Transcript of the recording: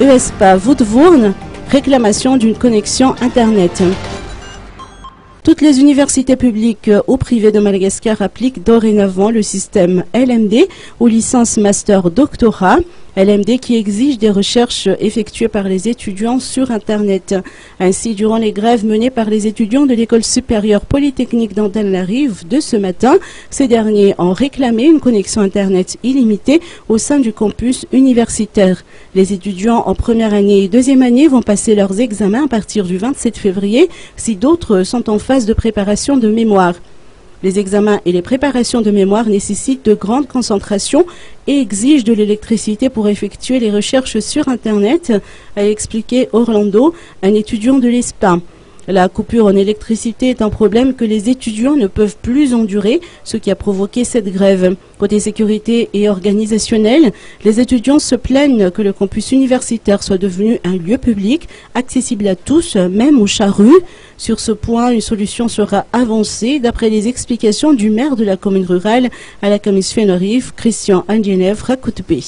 ESPA Woodvourne, réclamation d'une connexion Internet. Toutes les universités publiques ou privées de Madagascar appliquent dorénavant le système LMD ou licence master doctorat. LMD qui exige des recherches effectuées par les étudiants sur Internet. Ainsi, durant les grèves menées par les étudiants de l'école supérieure polytechnique d'Antananarive de ce matin, ces derniers ont réclamé une connexion Internet illimitée au sein du campus universitaire. Les étudiants en première année et deuxième année vont passer leurs examens à partir du 27 février si d'autres sont en phase de préparation de mémoire. Les examens et les préparations de mémoire nécessitent de grandes concentrations et exigent de l'électricité pour effectuer les recherches sur Internet, a expliqué Orlando, un étudiant de l'ESPA. La coupure en électricité est un problème que les étudiants ne peuvent plus endurer, ce qui a provoqué cette grève. Côté sécurité et organisationnel, les étudiants se plaignent que le campus universitaire soit devenu un lieu public, accessible à tous, même aux charrues. Sur ce point, une solution sera avancée d'après les explications du maire de la commune rurale à la commission Rive, Christian Andienev Rakoutbe.